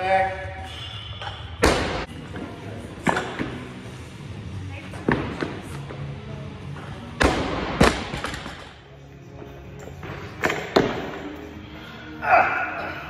back. Ah.